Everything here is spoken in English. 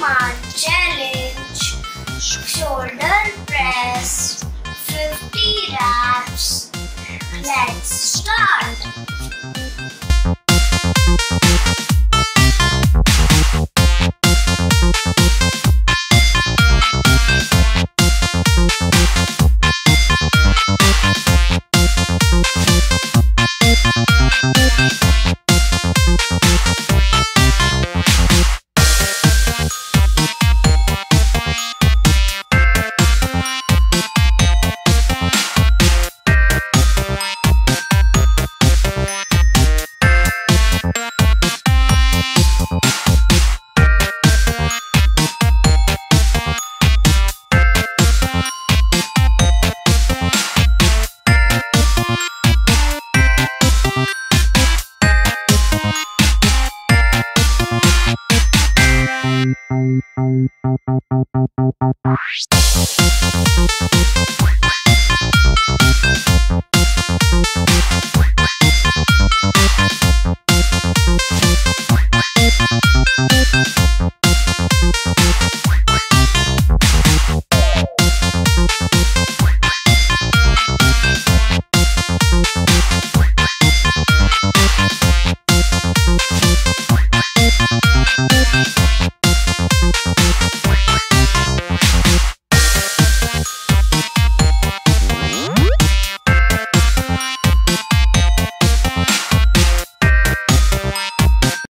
my Challenge Shoulder Press 50 reps. Let's start!